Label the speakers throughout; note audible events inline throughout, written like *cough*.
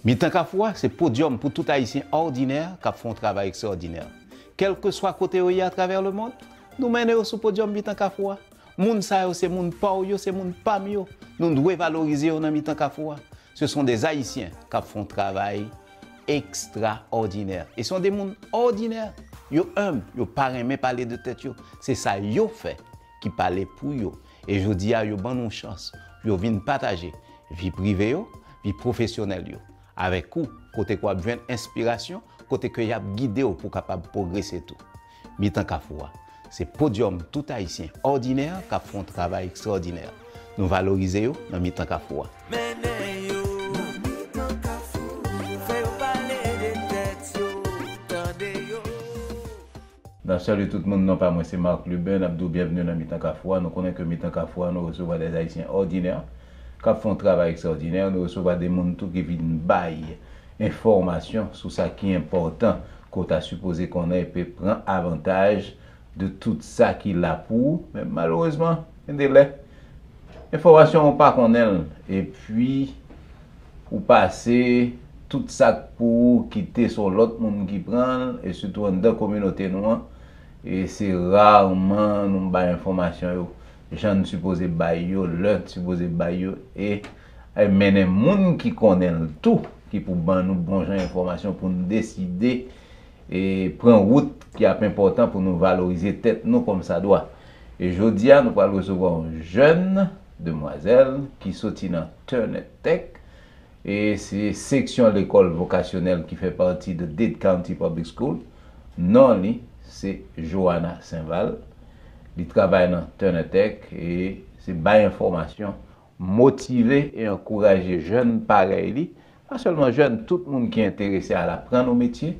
Speaker 1: Mitan ka fwa, se podyom pou tout haisyen ordiner kap fon travay ekstraordiner. Kel ke swa kote yo ye a traver le moun, nou mene yo sou podyom mitan ka fwa. Moun sa yo se moun pa yo, se moun pam yo. Nou dwe valorize yo nan mitan ka fwa. Se son de haisyen kap fon travay ekstraordiner. E son de moun ordiner. Yo hum, yo pareme pale de tet yo. Se sa yo fe ki pale pou yo. E jodi a yo ban nou chans. Yo vin pataje vi prive yo, vi profesyonel yo. avek ou, kote kwa bjwen inspirasyon, kote kwe yap gide ou pou kapab progresse tou. Mitan Kafwa, se podyom tout haisyen ordiner kap fon travay ekstraordiner. Nou valorize yo nan Mitan Kafwa. Nan salu tout moun nan pa mwen se Mark Lubin, abdou bienvenu nan Mitan Kafwa. Nou konen ke Mitan Kafwa nou resewa des haisyen ordiner. kap fon travay ekstraordinèr, nou resova de moun tou ki vin baye informasyon sou sa ki important kon ta suppose kon e an epi pran avantaj de tout sa ki la pou, men malouzman, mende le, informasyon ou pa kon el, epi ou pase tout sa pou kite sou lot moun ki pran, e sütou an da kominote nou an, e se rarman nou mba informasyon yo. jan supose bay yo, lot supose bay yo, e, e menen moun ki konen tout, ki pou ban nou bon jan informasyon pou nou deside, e pren wout ki ap important pou nou valorize tet nou kom sa doa. E jodi an nou pal resevon jen, demwazel, ki soti nan Turnet Tech, e se seksyon l'ekol vokasyonel ki fe parti de Dade County Public School, nan li se Johanna Saint-Val, Li travay nan Turnetek e se bay informasyon motive e ankouraje jen parey li. Pas solman jen, tout moun ki enterese al apren nou metye.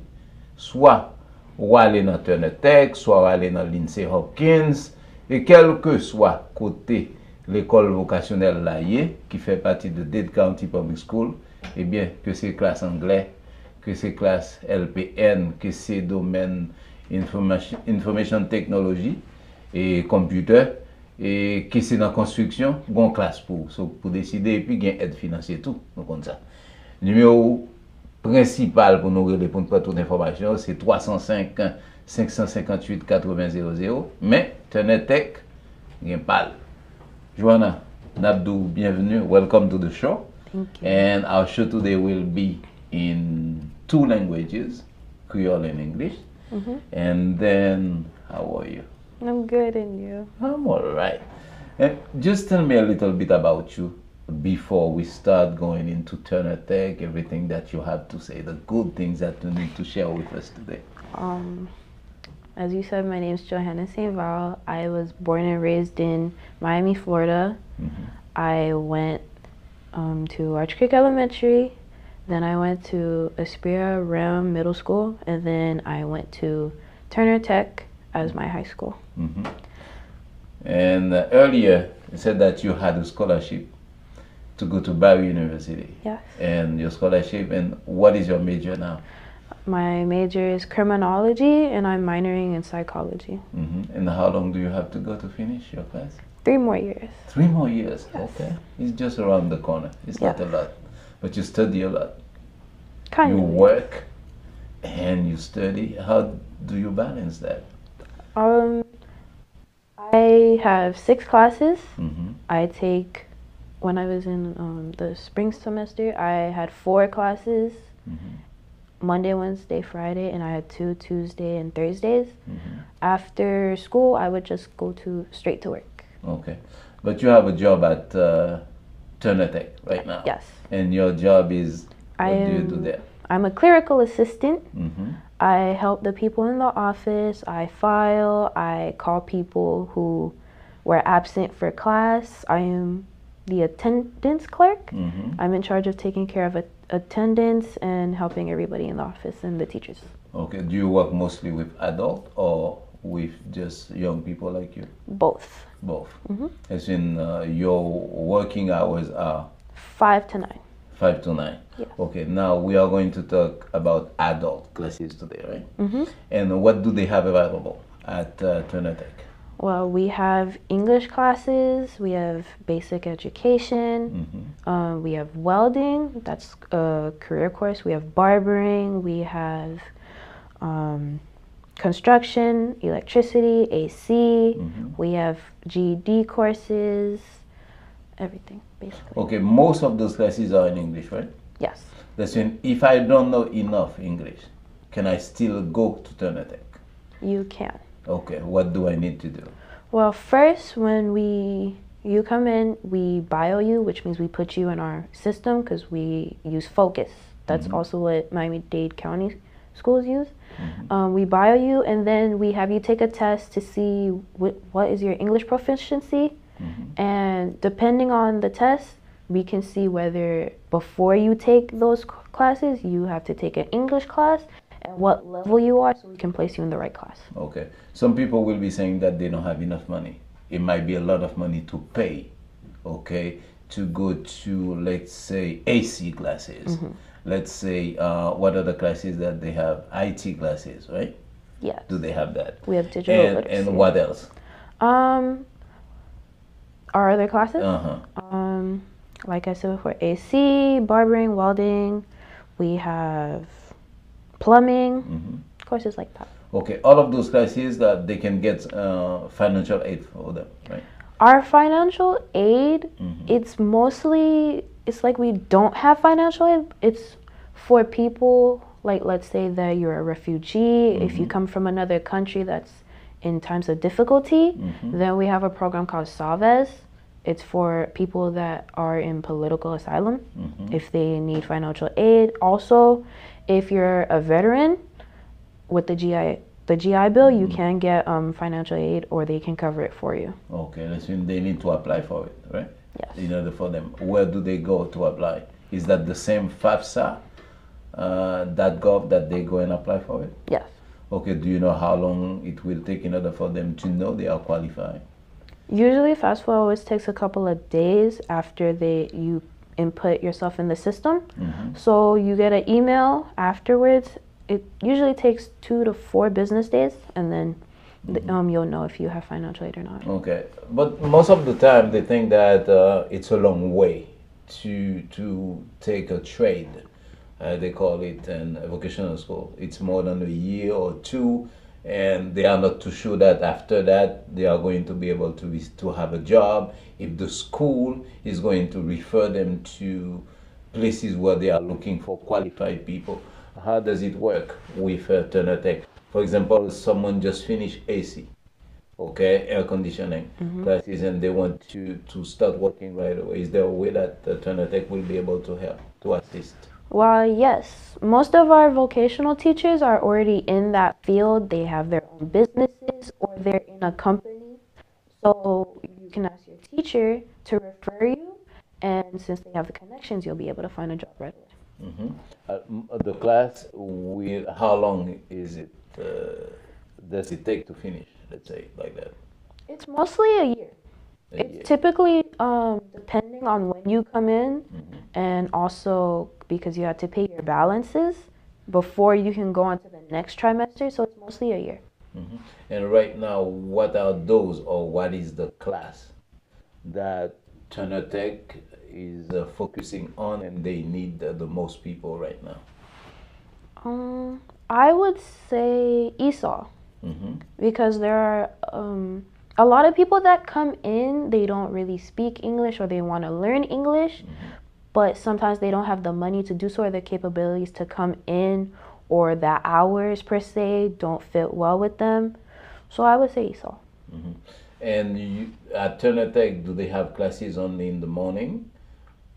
Speaker 1: Soa wale nan Turnetek, soa wale nan Lindsay Hopkins, e kelke soa kote l'ekol vokasyonel la ye, ki fe pati de Dade County Public School, eh ebyen ke se klas Anglè, ke se klas LPN, ke se domen Information, information Technology, e kompüter, e ki se nan konstriksyon, gon klas pou, so pou deside, e pi gen ed finanse tout, nou kon sa. Numero principal pou nou repon kwa tout informasyon, se 305-558-8000, men, Tenetek, gen pal. Joanna, Nabdou, bienvenue, welcome to the show.
Speaker 2: Thank you.
Speaker 1: And our show today will be in two languages, Creole and English. Mm -hmm. And then, how are you?
Speaker 2: I'm good, and you?
Speaker 1: I'm all right. And just tell me a little bit about you before we start going into Turner Tech, everything that you have to say, the good things that you need to share with us today.
Speaker 2: Um, as you said, my name is Johanna St. Val. I was born and raised in Miami, Florida. I went um, to Arch Creek Elementary, then I went to Aspira Ram Middle School, and then I went to Turner Tech as my high school.
Speaker 1: And uh, earlier, you said that you had a scholarship to go to Barry University.
Speaker 2: Yes.
Speaker 1: And your scholarship, and what is your major now?
Speaker 2: My major is criminology, and I'm minoring in psychology.
Speaker 1: hmm And how long do you have to go to finish your class?
Speaker 2: Three more years.
Speaker 1: Three more years. Okay. It's just around the corner. It's not a lot. But you study a lot.
Speaker 2: Kind
Speaker 1: you
Speaker 2: of.
Speaker 1: work and you study. How do you balance that?
Speaker 2: Um, I have six classes.
Speaker 1: hmm
Speaker 2: I take when I was in um, the spring semester. I had four classes: Monday, Wednesday, Friday, and I had two Tuesday and Thursdays. After school, I would just go to straight to work.
Speaker 1: Okay. But you have a job at uh, Turner Tech right now.
Speaker 2: Yes,
Speaker 1: And your job is what
Speaker 2: I
Speaker 1: do you do
Speaker 2: am-
Speaker 1: there?
Speaker 2: I'm a clerical assistant.
Speaker 1: hmm
Speaker 2: I help the people in the office. I file. I call people who were absent for class. I am the attendance clerk.
Speaker 1: hmm
Speaker 2: I'm in charge of taking care of a- attendance and helping everybody in the office and the teachers.
Speaker 1: Okay. Do you work mostly with adult or with just young people like you?
Speaker 2: Both.
Speaker 1: Both. As in, uh, your working hours are
Speaker 2: Five to nine.
Speaker 1: Five to nine.
Speaker 2: Yes.
Speaker 1: Okay. Now we are going to talk about adult classes today, right? And what do they have available at uh, Turner Tech?
Speaker 2: Well, we have English classes, we have basic education,
Speaker 1: Mm-hmm.
Speaker 2: um, we have welding, that's a career course, we have barbering, we have um, construction, electricity, AC,
Speaker 1: Mhm.
Speaker 2: we have GED courses, everything basically.
Speaker 1: Okay, most of those classes are in English, right?
Speaker 2: Yes.
Speaker 1: That's when if I don't know enough English, can I still go to Turner
Speaker 2: You can.
Speaker 1: Okay, what do I need to do?
Speaker 2: Well, first, when we you come in, we bio you, which means we put you in our system because we use Focus. That's also what Miami-Dade County schools use. Um, we bio you, and then we have you take a test to see what, what is your English proficiency, and depending on the test, we can see whether before you take those classes, you have to take an English class and what level you are, so we can place you in the right class.
Speaker 1: Okay, some people will be saying that they don't have enough money. It might be a lot of money to pay, okay, to go to let's say AC classes. Let's say uh, what are the classes that they have? IT classes, right?
Speaker 2: Yeah.
Speaker 1: Do they have that?
Speaker 2: We have digital
Speaker 1: And,
Speaker 2: literacy.
Speaker 1: and what else?
Speaker 2: Um, our other classes,
Speaker 1: Uh huh.
Speaker 2: um, like I said before, AC, barbering, welding. We have plumbing,
Speaker 1: hmm
Speaker 2: courses like that.
Speaker 1: Okay, all of those classes that they can get uh, financial aid for them, right?
Speaker 2: Our financial aid,
Speaker 1: Mhm.
Speaker 2: it's mostly it's like we don't have financial aid. It's for people like let's say that you're a refugee. If you come from another country that's in times of difficulty, then we have a program called Salves. It's for people that are in political asylum if they need financial aid. Also, if you're a veteran with the GI the GI Bill, you can get um, financial aid or they can cover it for you.
Speaker 1: Okay, that's when they need to apply for it, right?
Speaker 2: Yes.
Speaker 1: In order for them, where do they go to apply? Is that the same FAFSA uh, that gov that they go and apply for it?
Speaker 2: Yes.
Speaker 1: Okay, do you know how long it will take in order for them to know they are qualified?
Speaker 2: Usually, FAFSA always takes a couple of days after they you input yourself in the system. So you get an email afterwards. It usually takes two to four business days, and then the, um, you'll know if you have financial aid or not.
Speaker 1: Okay, but most of the time they think that uh, it's a long way to to take a trade. Uh, they call it an vocational school. It's more than a year or two, and they are not too sure that after that they are going to be able to be, to have a job. If the school is going to refer them to places where they are looking for qualified people, how does it work with uh, Turner Tech? For example, someone just finished AC okay, air conditioning classes, and they want to to start working right away. Is there a way that uh, Turner Tech will be able to help to assist?
Speaker 2: Well, yes, most of our vocational teachers are already in that field. They have their own businesses or they're in a company. So you can ask your teacher to refer you, and since they have the connections, you'll be able to find a job right away.
Speaker 1: hmm Uh, uh, the class will. How long is it? Uh, does it take to finish? Let's say like that.
Speaker 2: It's mostly a year.
Speaker 1: A
Speaker 2: It's
Speaker 1: year.
Speaker 2: typically um, depending on when you come in, and also because you have to pay your balances before you can go on to the next trimester. So it's mostly a year.
Speaker 1: Mhm. And right now, what are those, or what is the class that Turner Tech is uh, focusing on, and they need the, the most people right now?
Speaker 2: Um, I would say ESOL
Speaker 1: hmm
Speaker 2: because there are um, a lot of people that come in. They don't really speak English or they want to learn English, but sometimes they don't have the money to do so or the capabilities to come in, or the hours per se don't fit well with them. So I would say ESOL.
Speaker 1: And you, at Turner Tech, do they have classes only in the morning,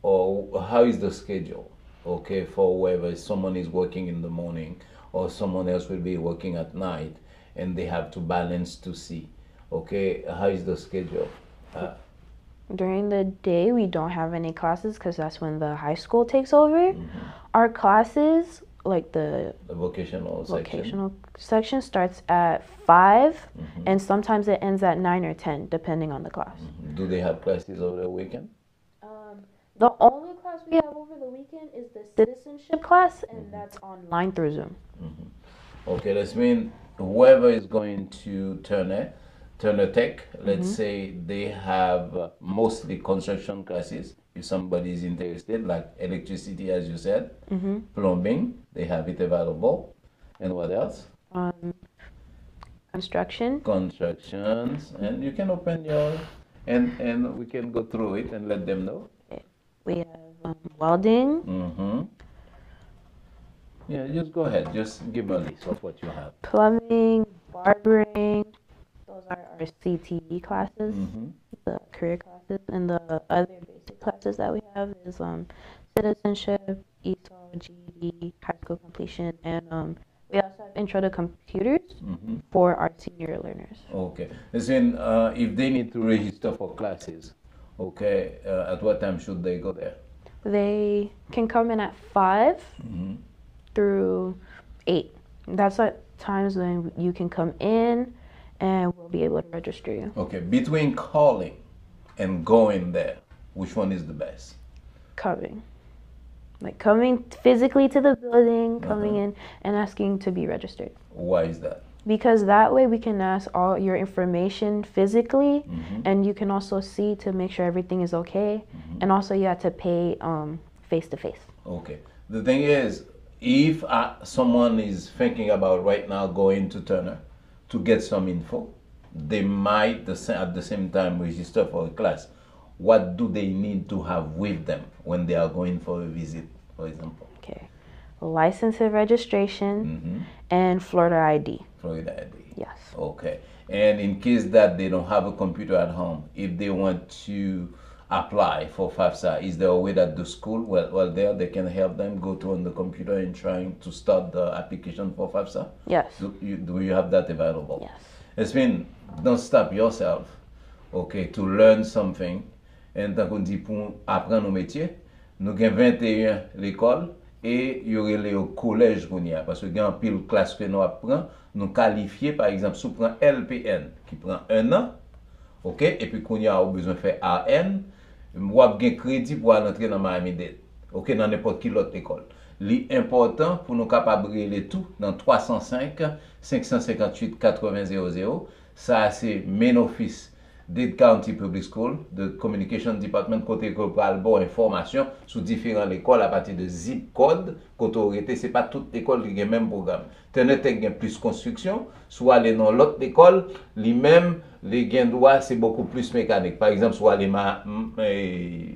Speaker 1: or how is the schedule? Okay, for whether someone is working in the morning or someone else will be working at night, and they have to balance to see. Okay, how is the schedule? Uh,
Speaker 2: During the day, we don't have any classes because that's when the high school takes over. Mm-hmm. Our classes, like the
Speaker 1: the vocational section.
Speaker 2: vocational section, starts at 5 mm-hmm. and sometimes it ends at nine or ten, depending on the class. Mm-hmm.
Speaker 1: Do they have classes over the weekend?
Speaker 2: Um, the only class we have over the weekend is the citizenship class, and that's online through Zoom.
Speaker 1: Okay, that means whoever is going to turn Turner Tech, let's say they have mostly construction classes. If somebody is interested, like electricity, as you said, plumbing, they have it available. And what else?
Speaker 2: Um, construction.
Speaker 1: Constructions, and you can open your, and and we can go through it and let them know.
Speaker 2: We have um, welding.
Speaker 1: Mm-hmm. Yeah, just go ahead. Just give me a list of what you have.
Speaker 2: plumbing, barbering. Those are our CTE classes,
Speaker 1: Mm-hmm.
Speaker 2: the career classes, and the other basic classes that we have is um, citizenship, ESOL, GED, high school completion, and um, we also have intro to computers
Speaker 1: Mm-hmm.
Speaker 2: for our senior learners.
Speaker 1: Okay. Listen, uh, if they need to register for classes, okay, uh, at what time should they go there?
Speaker 2: They can come in at 5
Speaker 1: Mm-hmm.
Speaker 2: through eight. That's at times when you can come in, and we'll be able to register you.
Speaker 1: Okay, between calling and going there, which one is the best?
Speaker 2: coming. Like coming physically to the building, coming in and asking to be registered.
Speaker 1: Why is that?
Speaker 2: Because that way we can ask all your information physically
Speaker 1: Mm-hmm.
Speaker 2: and you can also see to make sure everything is okay. And also you have to pay um face to face.
Speaker 1: Okay. The thing is, if uh, someone is thinking about right now going to Turner to get some info, they might the at the same time register for a class. What do they need to have with them when they are going for a visit, for example?
Speaker 2: Okay. License and registration
Speaker 1: Mm-hmm.
Speaker 2: and Florida ID.
Speaker 1: Florida ID.
Speaker 2: Yes.
Speaker 1: Okay. And in case that they don't have a computer at home, if they want to apply for FAFSA? Is there a way that the school, well, well there, they can help them go to on the computer and trying to start the application for FAFSA?
Speaker 2: Yes.
Speaker 1: Do you, do you have that available?
Speaker 2: Yes.
Speaker 1: It's mean, don't stop yourself, okay, to learn something. En tan kon di pou apren nou metye, nou gen 21 l'ekol, e yore le yo kolej kon ya. Paske gen pil klas ke nou apren, nou kalifiye, par exemple, sou pren LPN, ki pren 1 an, ok, epi kon ya ou bezon fe AN, wap gen kredi pou al entre nan Miami Dade. Ok, nan nepot ki lot ekol. Li important pou nou kapabre le tou nan 305-558-8000. Sa se men ofis Dade County Public School, de Communication Department, kote ko pral bo informasyon sou diferan l'ekol a pati de zip code, koto orite se pa tout l'ekol li gen men program. Tene tek gen plus konstruksyon, sou ale nan lot l'ekol, li men li gen doa se beaucoup plus mekanik. Par exemple, sou ale ma, eh,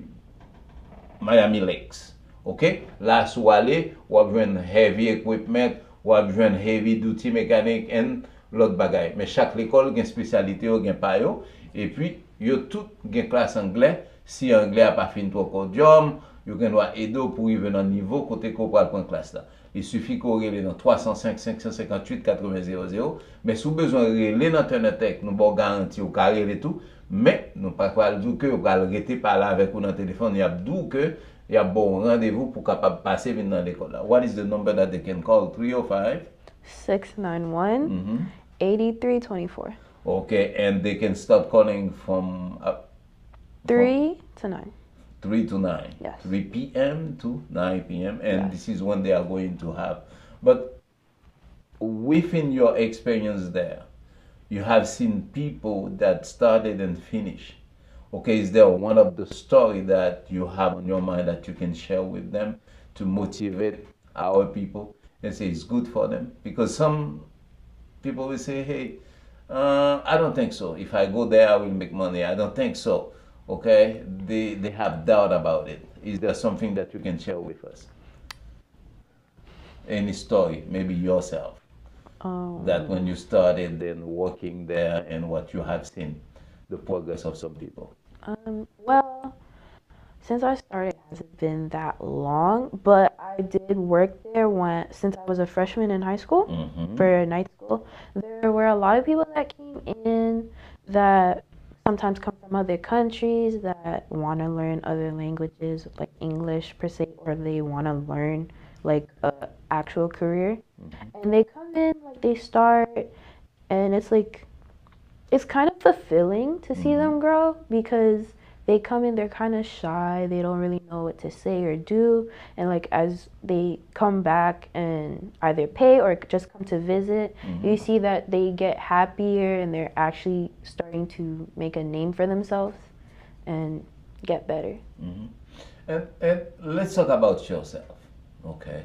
Speaker 1: Miami Lakes. Ok, la sou ale, wap jwen heavy equipment, wap jwen heavy duty mekanik en lot bagay. Men chak l'ekol gen spesyalite yo gen payo, E pi, yo tout gen klas angle, si angle a pa fin to kodyom, yo gen do a edo pou i ven nan nivou kote ko pral pon klas la. Il sufi ko rele nan 305-558-8000, men sou bezon rele nan tenetek, nou bo garanti ou ka rele tou, men nou pa kwa dou ke ou pral rete pala avek ou nan telefon, ni ap dou ke, ya bon randevou pou kapab pase vin nan l'ekol la. What is the number that they can call? 305?
Speaker 2: 691-8324.
Speaker 1: Mm
Speaker 2: -hmm.
Speaker 1: Okay, and they can start calling from uh,
Speaker 2: 3 to 9.
Speaker 1: 3 to 9.
Speaker 2: Yes.
Speaker 1: 3 p.m. to 9 p.m. And
Speaker 2: Yes.
Speaker 1: this is when they are going to have. But within your experience there, you have seen people that started and finished. Okay, is there one of the story that you have on your mind that you can share with them to motivate our people and say it's good for them? Because some people will say, hey, uh, I don't think so. If I go there, I will make money. I don't think so. Okay, they they have doubt about it. Is there something that you can share with us? Any story, maybe yourself,
Speaker 2: Um,
Speaker 1: that when you started then working there and what you have seen, the progress of some people.
Speaker 2: Um, well, since I started, hasn't been that long, but I did work there when since I was a freshman in high school
Speaker 1: Mhm.
Speaker 2: for night school. There were a lot of people that came in that sometimes come from other countries that want to learn other languages like English per se, or they want to learn like a actual career, and they come in like they start, and it's like it's kind of fulfilling to see them grow because they come in, they're kind of shy. They don't really know what to say or do. And like as they come back and either pay or just come to visit,
Speaker 1: Mm-hmm.
Speaker 2: you see that they get happier and they're actually starting to make a name for themselves and get better.
Speaker 1: And, and let's talk about yourself, okay?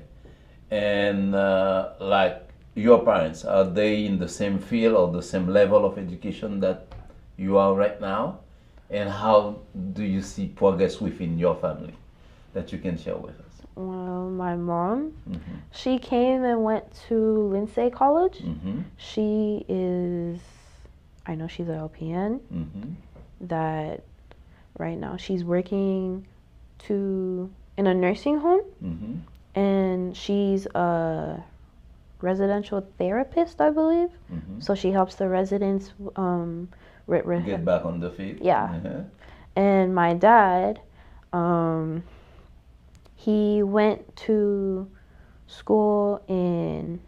Speaker 1: And uh, like your parents, are they in the same field or the same level of education that you are right now? And how do you see progress within your family that you can share with us?
Speaker 2: Well, my mom,
Speaker 1: Mm-hmm.
Speaker 2: she came and went to Lindsey College.
Speaker 1: Mm-hmm.
Speaker 2: She is, I know she's a LPN.
Speaker 1: Mm-hmm.
Speaker 2: That right now she's working to in a nursing home,
Speaker 1: Mm-hmm.
Speaker 2: and she's a residential therapist, I believe.
Speaker 1: Mm-hmm.
Speaker 2: So she helps the residents. Um, re- re-
Speaker 1: Get back on the feet.
Speaker 2: Yeah.
Speaker 1: Uh-huh.
Speaker 2: and my dad, um, he went to school in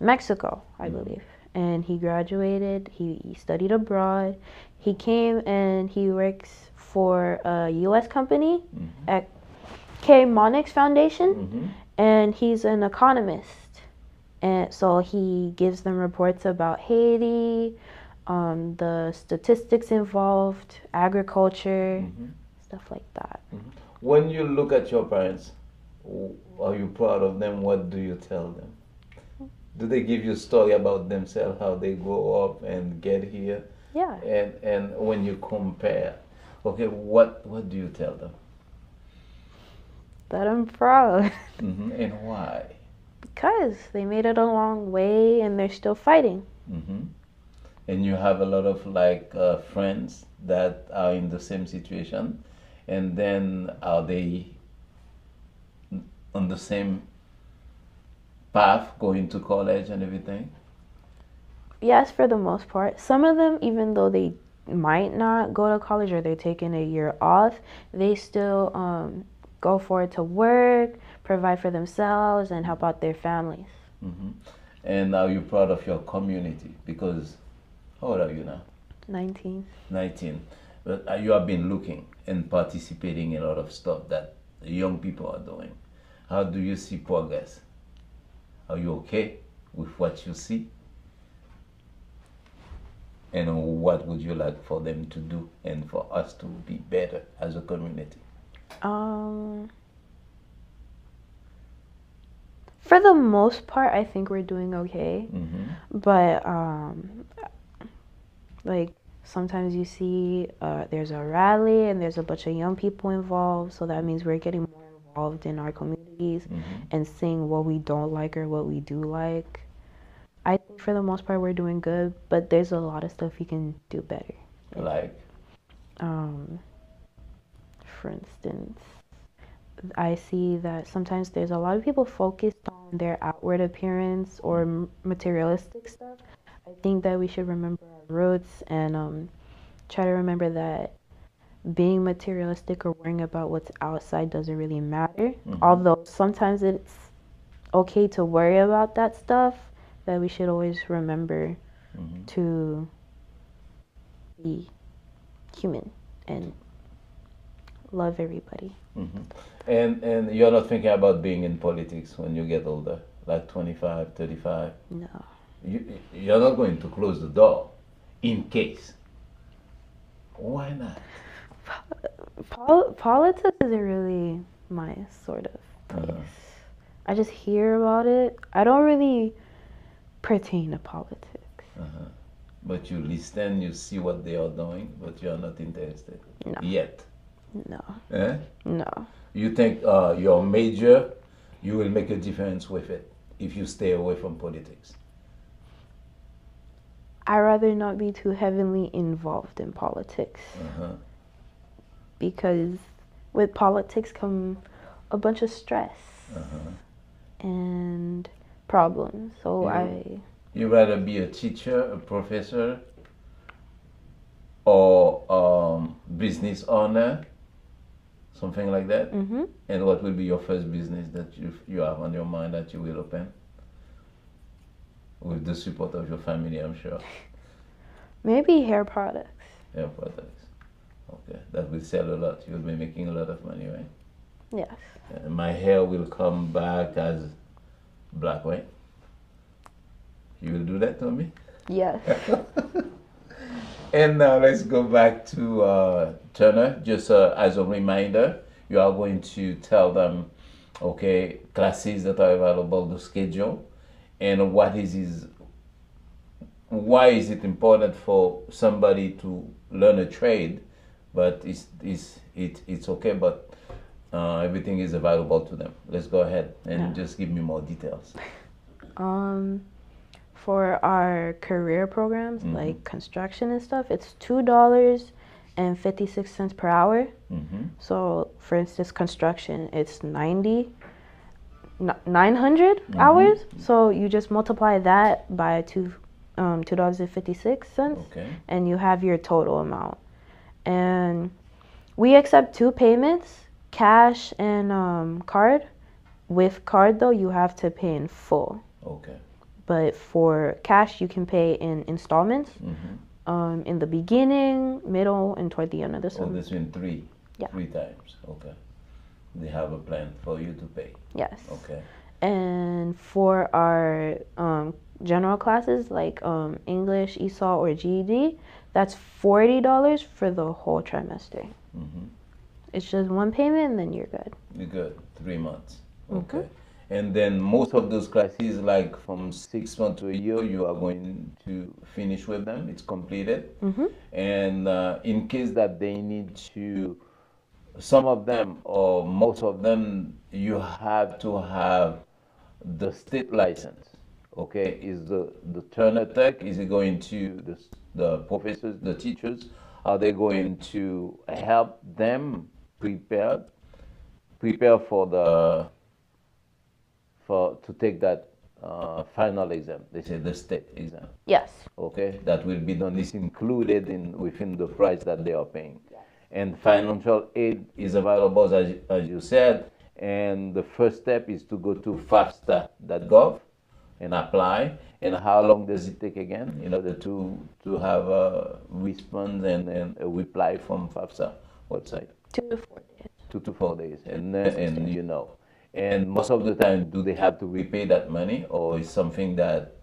Speaker 2: Mexico, I believe, and he graduated. He, he studied abroad. He came and he works for a U.S. company at Chemonics Foundation,
Speaker 1: Mm-hmm.
Speaker 2: and he's an economist. And so he gives them reports about Haiti, um, the statistics involved, agriculture,
Speaker 1: Mhm.
Speaker 2: stuff like that.
Speaker 1: When you look at your parents, are you proud of them? What do you tell them? Do they give you a story about themselves, how they grow up and get here?
Speaker 2: Yeah.
Speaker 1: And and when you compare, okay, what what do you tell them?
Speaker 2: That I'm proud
Speaker 1: hmm And why?
Speaker 2: because they made it a long way and they're still fighting.
Speaker 1: hmm And you have a lot of like uh, friends that are in the same situation, and then are they on the same path, going to college and everything?
Speaker 2: Yes, for the most part. Some of them, even though they might not go to college or they're taking a year off, they still um, go forward to work, provide for themselves, and help out their families.
Speaker 1: hmm And are you proud of your community? Because how old are you now?
Speaker 2: 19.
Speaker 1: 19. But uh, you have been looking and participating in a lot of stuff that the young people are doing. How do you see progress? Are you okay with what you see? And what would you like for them to do and for us to be better as a community?
Speaker 2: Um, for the most part, I think we're doing okay.
Speaker 1: hmm
Speaker 2: But um, like sometimes you see uh, there's a rally and there's a bunch of young people involved, so that means we're getting more involved in our communities
Speaker 1: hmm
Speaker 2: and seeing what we don't like or what we do like. I think for the most part we're doing good, but there's a lot of stuff we can do better.
Speaker 1: Like,
Speaker 2: Um, for instance, I see that sometimes there's a lot of people focused on their outward appearance or materialistic stuff. I think that we should remember our roots and um, try to remember that being materialistic or worrying about what's outside doesn't really matter.
Speaker 1: Mhm.
Speaker 2: Although sometimes it's okay to worry about that stuff, that we should always remember
Speaker 1: mhm.
Speaker 2: to be human and love everybody.
Speaker 1: hmm And, and you're not thinking about being in politics when you get older, like 25, 35?
Speaker 2: No.
Speaker 1: You, you're not going to close the door in case. Why not?
Speaker 2: Pol- politics isn't really my sort of place.
Speaker 1: Uh-huh.
Speaker 2: I just hear about it. I don't really pertain to politics.
Speaker 1: Uh-huh. But you listen, you see what they are doing, but you're not interested
Speaker 2: No.
Speaker 1: yet.
Speaker 2: No.
Speaker 1: Eh?
Speaker 2: No.
Speaker 1: You think uh, your major, you will make a difference with it if you stay away from politics.
Speaker 2: I rather not be too heavily involved in politics
Speaker 1: Uh-huh.
Speaker 2: because with politics come a bunch of stress
Speaker 1: Uh-huh.
Speaker 2: and problems. So
Speaker 1: Yeah.
Speaker 2: I
Speaker 1: You rather be a teacher, a professor, or um, business owner, something like that.
Speaker 2: mhm.
Speaker 1: And what will be your first business that you you have on your mind that you will open? With the support of your family, I'm sure.
Speaker 2: maybe hair products.
Speaker 1: Yeah, products. Okay, that will sell a lot. You'll be making a lot of money, right?
Speaker 2: Yes.
Speaker 1: And my hair will come back as black, right? You will do that to me?
Speaker 2: Yes. *laughs*
Speaker 1: And now let's go back to uh, Turner. Just uh, as a reminder, you are going to tell them, okay, classes that are available, the schedule, and what is is why is it important for somebody to learn a trade, but it's it's it, it's okay, but uh, everything is available to them. Let's go ahead and
Speaker 2: Yeah.
Speaker 1: just give me more details. *laughs*
Speaker 2: Um, for our career programs
Speaker 1: Mhm.
Speaker 2: like construction and stuff, it's two dollars and fifty six cents per hour.
Speaker 1: hmm
Speaker 2: So, for instance, construction, it's 90, n- 900
Speaker 1: Mhm.
Speaker 2: hours. So you just multiply that by two, um, two dollars and fifty six cents,
Speaker 1: Okay.
Speaker 2: and you have your total amount. And we accept two payments, cash and um, card. With card though, you have to pay in full.
Speaker 1: Okay.
Speaker 2: But for cash, you can pay in installments.
Speaker 1: hmm
Speaker 2: Um, in the beginning, middle, and toward the end of the
Speaker 1: Oh,
Speaker 2: semester.
Speaker 1: this in three.
Speaker 2: Yeah.
Speaker 1: Three times. Okay. They have a plan for you to pay.
Speaker 2: Yes.
Speaker 1: Okay.
Speaker 2: And for our um, general classes like um, English, ESOL, or GED, that's forty dollars for the whole trimester.
Speaker 1: hmm
Speaker 2: It's just one payment, and then you're good.
Speaker 1: You're good. Three months.
Speaker 2: Mhm.
Speaker 1: Okay. And then most of those classes, like from six months to a year, you are going to finish with them. It's completed.
Speaker 2: hmm
Speaker 1: And uh, in case that they need to, some of them or most of them, you have to have the state license. Okay, is the the Turner Tech? Is it going to the the professors, the teachers? Are they going to help them prepare prepare for the for to take that uh, final exam? They say the state exam
Speaker 2: Yes.
Speaker 1: okay, that will be done, is included in, within the price that they are paying. And financial aid is available, as, as you said, and the first step is to go to FAFSA.gov and apply. And how long does it take again in order to, to have a response and, and a reply from FAFSA website?
Speaker 2: Two to four days.
Speaker 1: two to four days, and and you know, and most of the time, do they have to repay that money, or is something that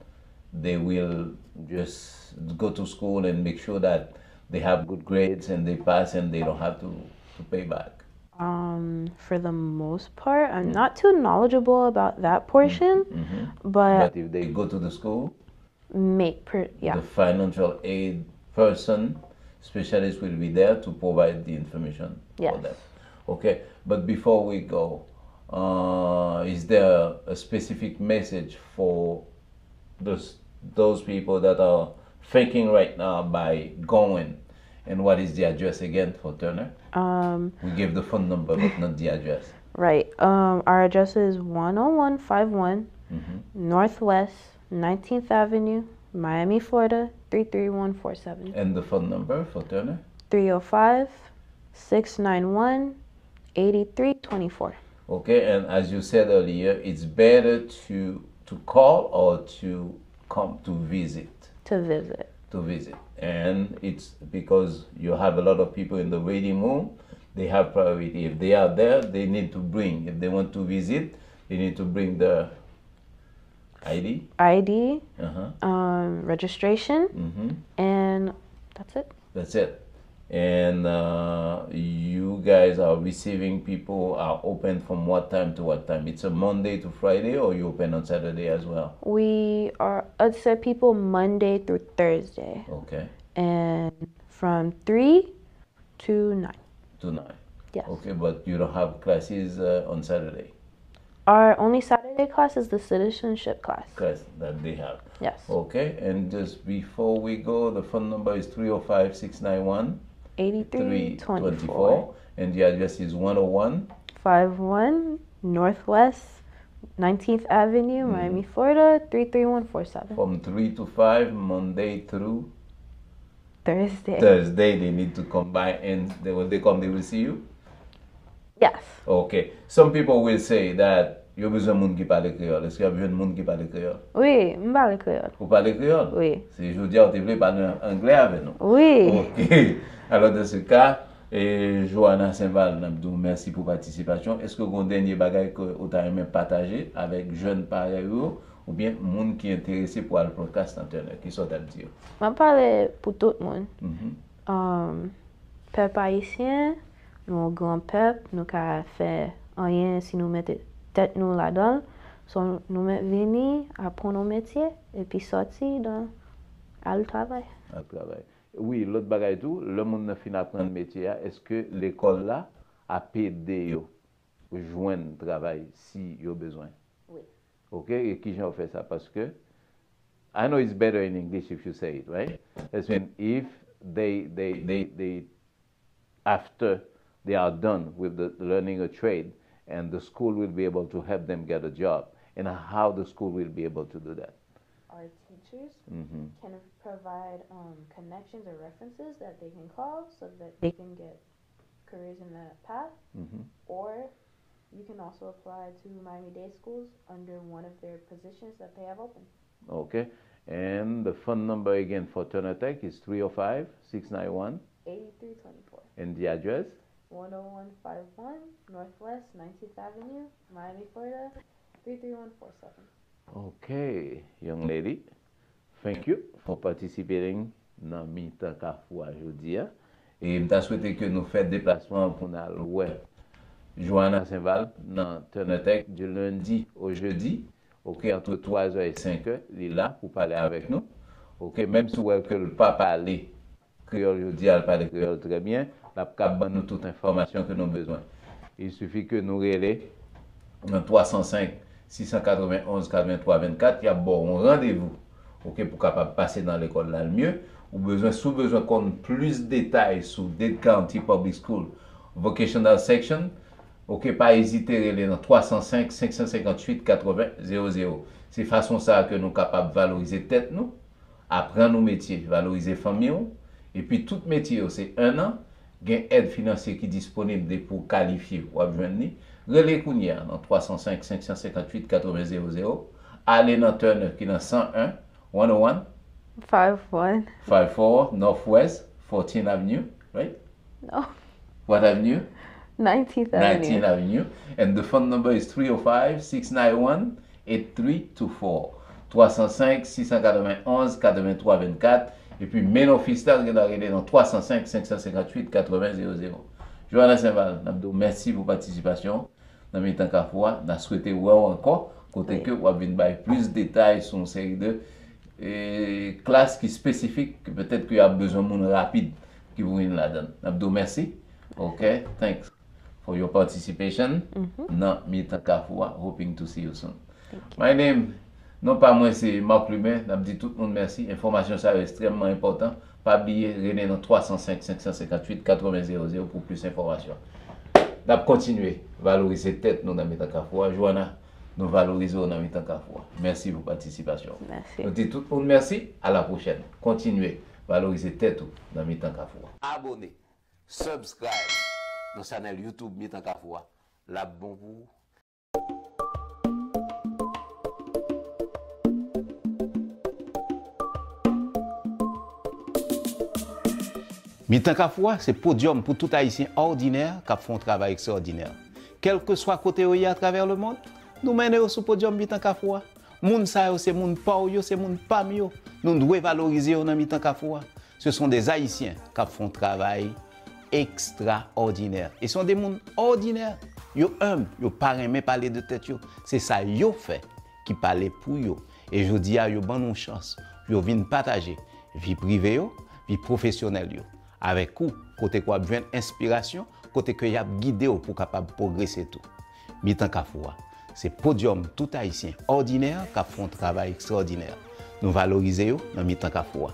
Speaker 1: they will just go to school and make sure that they have good grades and they pass and they don't have to, to pay back?
Speaker 2: Um, for the most part, I'm not too knowledgeable about that portion,
Speaker 1: hmm
Speaker 2: but
Speaker 1: But if they go to the school,
Speaker 2: make per yeah.
Speaker 1: the financial aid person, specialist will be there to provide the information for
Speaker 2: Yes.
Speaker 1: them. Okay, but before we go, uh, is there a specific message for those those people that are thinking right now by going? And what is the address again for Turner?
Speaker 2: Um,
Speaker 1: We give the phone number, but not the address.
Speaker 2: right. Um, our address is 10151
Speaker 1: hmm
Speaker 2: Northwest 19th Avenue, Miami, Florida 33147.
Speaker 1: And the phone number for Turner?
Speaker 2: 305 691 8324.
Speaker 1: Okay, and as you said earlier, it's better to to call or to come to visit.
Speaker 2: To visit.
Speaker 1: to visit. And it's because you have a lot of people in the waiting room, they have priority. If they are there, they need to bring. If they want to visit, they need to bring the ID.
Speaker 2: ID,
Speaker 1: Uh-huh.
Speaker 2: um, registration,
Speaker 1: hmm
Speaker 2: and that's it.
Speaker 1: That's it. And uh, you guys are receiving people are open from what time to what time? It's a Monday to Friday, or you open on Saturday as well?
Speaker 2: We are accept people Monday through Thursday,
Speaker 1: Okay,
Speaker 2: and from 3 to 9.
Speaker 1: to nine.
Speaker 2: Yes.
Speaker 1: Okay, but you don't have classes uh, on Saturday.
Speaker 2: Our only Saturday class is the citizenship class.
Speaker 1: Class that they have.
Speaker 2: Yes.
Speaker 1: Okay, and just before we go, the phone number is 305 691
Speaker 2: 8324
Speaker 1: 324, and the address is 101
Speaker 2: 51 Northwest 19th Avenue,
Speaker 1: Mm-hmm.
Speaker 2: Miami, Florida 33147.
Speaker 1: from 3 to 5, Monday through
Speaker 2: Thursday.
Speaker 1: Thursday. They need to come by, and they, when they come, they will see you.
Speaker 2: Yes.
Speaker 1: Okay, some people will say that Yo bezwen moun ki pale kreol. Eske ap jen moun ki pale kreol?
Speaker 2: Oui, m pale kreol.
Speaker 1: Ou pale kreol?
Speaker 2: Oui.
Speaker 1: Se jodi a ou te vle pale angle ave nou?
Speaker 2: Oui.
Speaker 1: Ok. *laughs* Alors de se ka, eh, Johanna Saint-Val, nabdou, mersi pou patisipasyon. Eske kon denye bagay ko ou ta reme pataje avek jen pare yo ou bien moun ki enterese pou al podcast anternet ki sot ap diyo?
Speaker 2: Ma pale pou tout moun. Mm -hmm. um, pep Haitien, nou gran pep, nou ka fe anyen si nou mette tet nou la don. Son nou met vini, apon nou metye, epi soti dan al travay.
Speaker 1: Al travay. Oui, l'autre bagay tout, le monde ne fin apprendre métier, est-ce que l'école là a pédé joindre travail si yo besoin?
Speaker 2: Oui.
Speaker 1: Ok, et qui j'en fait ça? Parce que I know it's better in English if you say it, right? That's when if they, they, they, they, after they are done with the learning a trade, and the school will be able to help them get a job, and how the school will be able to do that.
Speaker 2: Our teachers
Speaker 1: Mhm.
Speaker 2: can provide um, connections or references that they can call so that they can get careers in that path.
Speaker 1: Mhm.
Speaker 2: Or you can also apply to Miami-Dade schools under one of their positions that they have open.
Speaker 1: Okay, and the phone number again for Turner Tech is 305 691,
Speaker 2: 8324.
Speaker 1: and the address?
Speaker 2: 10151 Northwest 19th Avenue, Miami, Florida 33147.
Speaker 1: Okay, young lady, thank you for participating nan mi tan ka fwa jodi ya. E mta souwete ke nou fè deplasman pou nan louè. Joanna Saint-Val nan Turnotech du lundi au jeudi. Ok, entre 3 h et 5 h, li la pou pale avèk nou. Ok, mèm sou wè ke l pa pale kriol jodi, al pale kriol trè bien. tap kap ban nou tout informasyon ke nou bezwen. Il sufi ke nou rele nan 305-691-8324, ya bon, on randevou, ok, pou kapap pase nan l'ekol la l'mye, ou bezwen, sou bezwen kon plus detay sou Dead County Public School Vocational Section, ok, pa ezite rele nan 305-558-8000. Se fason sa ke nou kapap valorize tet nou, apren nou metye, valorize famyon, epi tout metye yo se 1 an, gen ed finansye ki disponibde pou kalifiye wap jwen ni, rele kounye nan 305 558 80 00, ale nan Turner ki nan 101 101
Speaker 2: 51.
Speaker 1: 54 Northwest 14th Avenue, right?
Speaker 2: No.
Speaker 1: What Avenue?
Speaker 2: 19th Avenue.
Speaker 1: 19th Avenue. And the phone number is 305-691-8324. 305-691-8324. epi men ofis la gen a rele nan 305-558-8000. Johanna Saint-Val, namdou, mersi pou patisipasyon. Nan men tanka fwa, nan souwete wè wè ankon, kote ke wè bin bay plus detay son seri de klas ki spesifik, petèt ki a bezon moun rapide ki wou in la dan. Namdou, mersi. Ok, thanks. for your participation. Mm -hmm. Not me, Takafua. Hoping to see you soon. You. My name Non pa mwen se Mark Lumet, nap di tout moun mersi. Informasyon sa yo estremman important. Pa biye rene nan 305-558-8000 pou plus informasyon. Nap kontinue valorize tet nou nan mitan kafwa. Joana, nou valorize ou nan mitan kafwa. Mersi pou patisipasyon.
Speaker 2: Mersi.
Speaker 1: Nou di tout moun mersi. A la prochen. Kontinue valorize tet ou nan mitan kafwa. Abone, subscribe, nou chanel YouTube mitan kafwa. La bonvou. Mitan ka fwa, se podyom pou tout haisyen ordiner kap fon travay ekstraordiner. Kelke swa kote yo ye a traver le moun, nou mene yo sou podyom mitan ka fwa. Moun sa yo se moun pa yo, se moun pam yo. Nou dwe valorize yo nan mitan ka fwa. Se son de haisyen kap fon travay ekstraordiner. E son de moun ordiner. Yo hum, yo pareme pale de tet yo. Se sa yo fe ki pale pou yo. E jodi a yo ban nou chans. Yo vin pataje vi prive yo, vi profesyonel yo. avek ou, kote kwa bjwen inspirasyon, kote kwe yap gide ou pou kapab progresse tou. Mitan Kafwa, se podyom tout haisyen ordiner kap fon travay ekstraordiner. Nou valorize yo nan Mitan
Speaker 3: Kafwa.